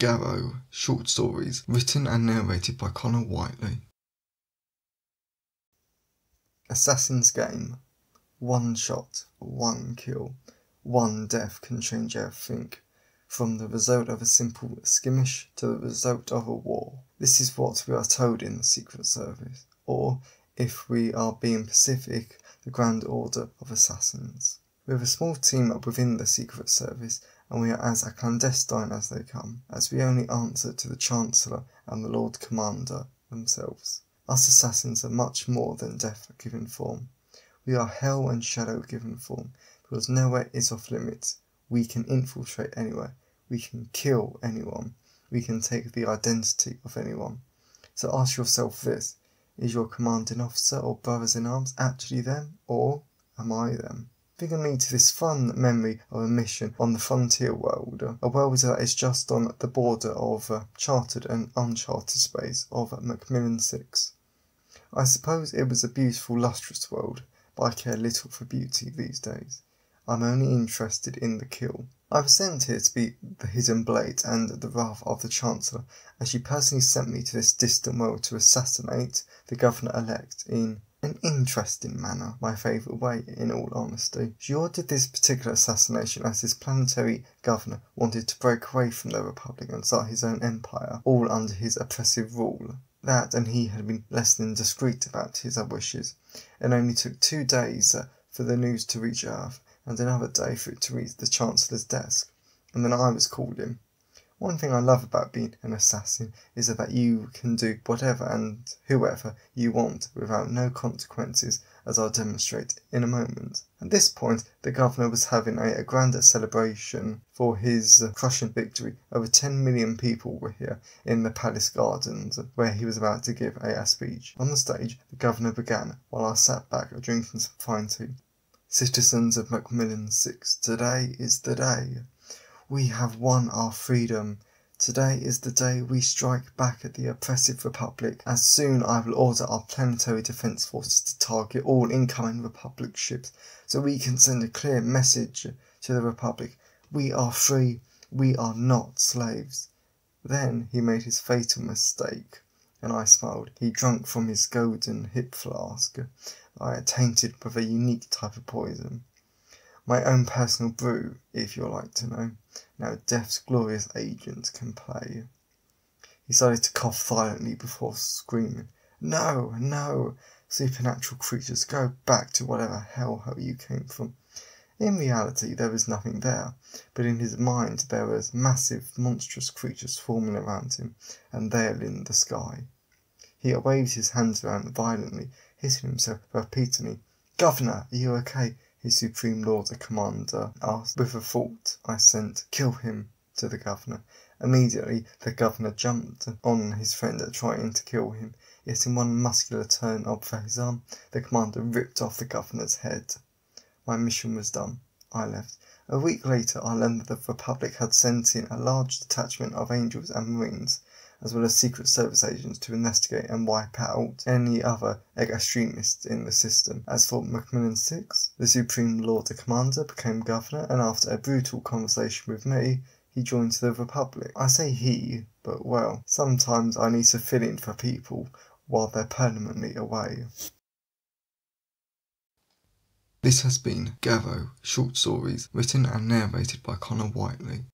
Garro short stories written and narrated by Connor Whiteley. Assassin's Game. One shot, one kill, one death can change everything, from the result of a simple skirmish to the result of a war. This is what we are told in the Secret Service, or, if we are being Pacific, the Grand Order of Assassins. Have a small team up within the Secret Service and we are as clandestine as they come, as we only answer to the Chancellor and the Lord Commander themselves. Us assassins are much more than death given form. We are hell and shadow given form, because nowhere is off limits. We can infiltrate anywhere. We can kill anyone. We can take the identity of anyone. So ask yourself this is your commanding officer or brothers in arms actually them, or am I them? Bringing me to this fun memory of a mission on the frontier world, a world that is just on the border of uh, charted and uncharted space of Macmillan 6. I suppose it was a beautiful, lustrous world, but I care little for beauty these days. I'm only interested in the kill. I was sent here to be the hidden blade and the wrath of the Chancellor, as she personally sent me to this distant world to assassinate the Governor-elect in an interesting manner, my favourite way, in all honesty. She ordered this particular assassination as his planetary governor wanted to break away from the Republic and start his own empire, all under his oppressive rule. That and he had been less than discreet about his wishes. It only took two days uh, for the news to reach Earth, and another day for it to reach the Chancellor's desk, and then I was called in. One thing I love about being an assassin is that you can do whatever and whoever you want without no consequences, as I'll demonstrate in a moment. At this point, the governor was having a, grander celebration for his crushing victory. Over 10 million people were here in the palace gardens, where he was about to give a, a speech. On the stage, the governor began, while I sat back drinking some fine tea. Citizens of Macmillan 6, today is the day. We have won our freedom. Today is the day we strike back at the oppressive Republic. As soon I will order our planetary defense forces to target all incoming Republic ships so we can send a clear message to the Republic. We are free. We are not slaves. Then he made his fatal mistake, and I smiled. He drank from his golden hip flask. I tainted with a unique type of poison. My own personal brew, if you like to know. Now Death's glorious agent can play. He started to cough violently before screaming, No, no, supernatural creatures, go back to whatever hellhole you came from. In reality, there was nothing there, but in his mind there were massive, monstrous creatures forming around him, and there in the sky. He waved his hands around violently, hitting himself repeatedly. Governor, are you okay? His supreme lord and commander asked. With a thought I sent, Kill him, to the governor. Immediately the governor jumped on his friend trying to kill him, yet in one muscular turn of his arm, the commander ripped off the governor's head. My mission was done. I left. A week later I learned that the Republic had sent in a large detachment of angels and marines as well as Secret Service agents to investigate and wipe out any other extremists in the system. As for Macmillan 6, the Supreme Lord the Commander became governor, and after a brutal conversation with me, he joined the Republic. I say he, but well, sometimes I need to fill in for people while they're permanently away. This has been Garro Short Stories, written and narrated by Connor Whiteley.